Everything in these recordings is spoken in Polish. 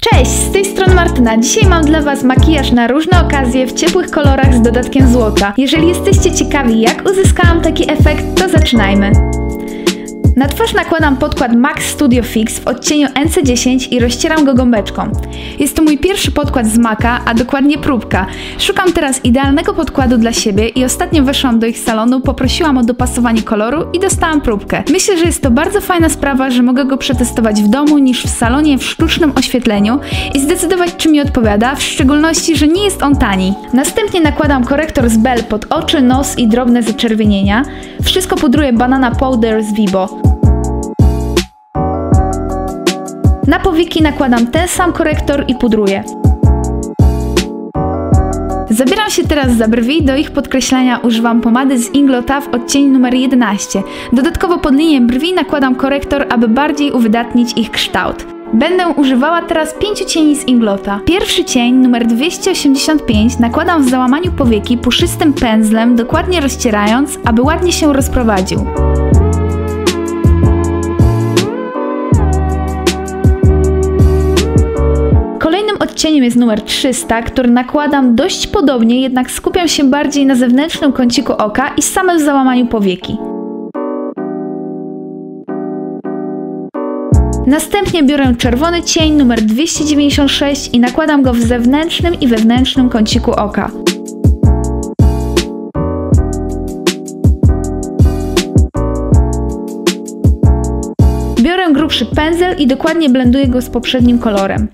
Cześć, z tej strony Martyna. Dzisiaj mam dla Was makijaż na różne okazje w ciepłych kolorach z dodatkiem złota. Jeżeli jesteście ciekawi jak uzyskałam taki efekt, to zaczynajmy. Na twarz nakładam podkład MAC Studio Fix w odcieniu NC10 i rozcieram go gąbeczką. Jest to mój pierwszy podkład z MACa, a dokładnie próbka. Szukam teraz idealnego podkładu dla siebie i ostatnio weszłam do ich salonu, poprosiłam o dopasowanie koloru i dostałam próbkę. Myślę, że jest to bardzo fajna sprawa, że mogę go przetestować w domu niż w salonie w sztucznym oświetleniu i zdecydować czy mi odpowiada, w szczególności, że nie jest on tani. Następnie nakładam korektor z Bell pod oczy, nos i drobne zaczerwienienia. Wszystko pudruję Banana Powder z Vibo. Na powieki nakładam ten sam korektor i pudruję. Zabieram się teraz za brwi, do ich podkreślania używam pomady z Inglota w odcieniu numer 11. Dodatkowo pod linię brwi nakładam korektor, aby bardziej uwydatnić ich kształt. Będę używała teraz pięciu cieni z Inglota. Pierwszy cień, numer 285, nakładam w załamaniu powieki puszystym pędzlem, dokładnie rozcierając, aby ładnie się rozprowadził. Odcieniem jest numer 300, który nakładam dość podobnie, jednak skupiam się bardziej na zewnętrznym kąciku oka i samym załamaniu powieki. Następnie biorę czerwony cień numer 296 i nakładam go w zewnętrznym i wewnętrznym kąciku oka. Biorę grubszy pędzel i dokładnie blenduję go z poprzednim kolorem.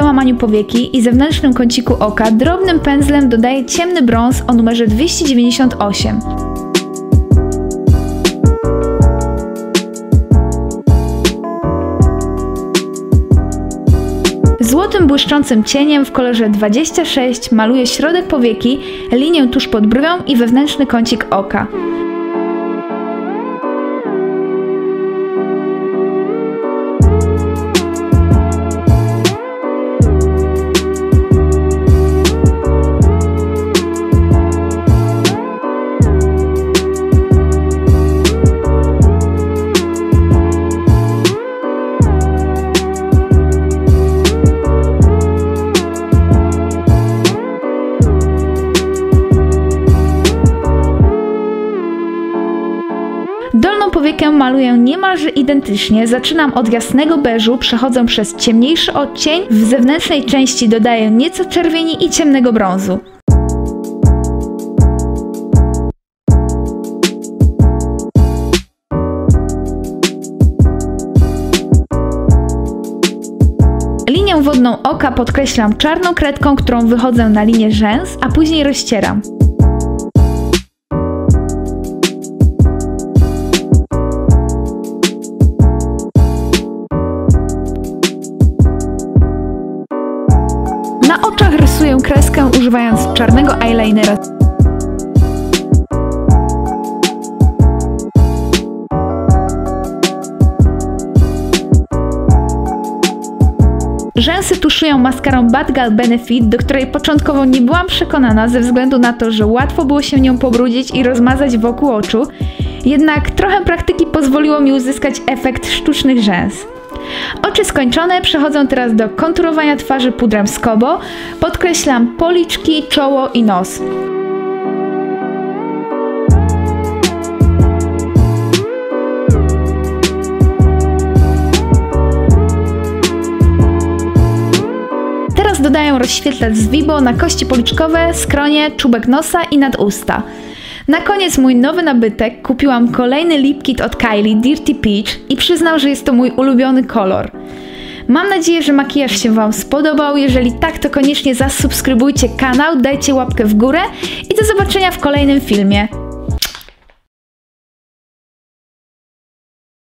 Załamaniu powieki i zewnętrznym kąciku oka drobnym pędzlem dodaję ciemny brąz o numerze 298. Złotym błyszczącym cieniem w kolorze 26 maluję środek powieki, linię tuż pod brwią i wewnętrzny kącik oka. Powiekę maluję niemalże identycznie. Zaczynam od jasnego beżu, przechodzę przez ciemniejszy odcień, w zewnętrznej części dodaję nieco czerwieni i ciemnego brązu. Linię wodną oka podkreślam czarną kredką, którą wychodzę na linię rzęs, a później rozcieram. Rysuję kreskę używając czarnego eyelinera. Rzęsy tuszuję maskarą Bad Gal Benefit, do której początkowo nie byłam przekonana ze względu na to, że łatwo było się nią pobrudzić i rozmazać wokół oczu, jednak trochę praktyki pozwoliło mi uzyskać efekt sztucznych rzęs. Oczy skończone, przechodzę teraz do konturowania twarzy pudrem Skobo. Podkreślam policzki, czoło i nos. Teraz dodaję rozświetlacz z Vibo na kości policzkowe, skronie, czubek nosa i nad usta. Na koniec mój nowy nabytek kupiłam kolejny lip kit od Kylie Dirty Peach i przyznam, że jest to mój ulubiony kolor. Mam nadzieję, że makijaż się Wam spodobał. Jeżeli tak, to koniecznie zasubskrybujcie kanał, dajcie łapkę w górę i do zobaczenia w kolejnym filmie.